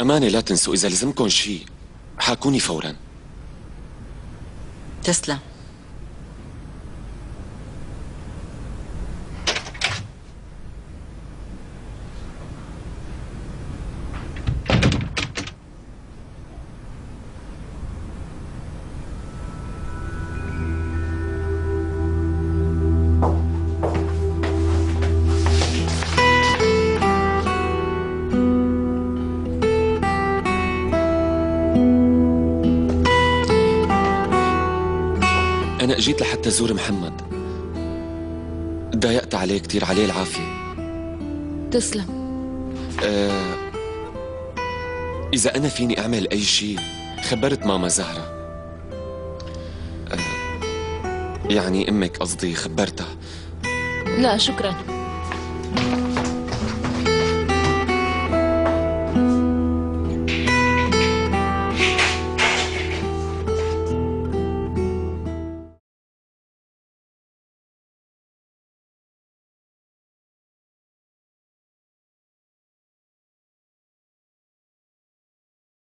أمانة لا تنسوا إذا لزمكم شيء حاكوني فورا. تسلم. أنا أجيت لحتى زور محمد. ضايقت عليه كتير عليه العافية. تسلم. أه إذا أنا فيني أعمل أي شيء خبرت ماما زهرة. أه يعني أمك قصدي خبرتها. لا شكرا.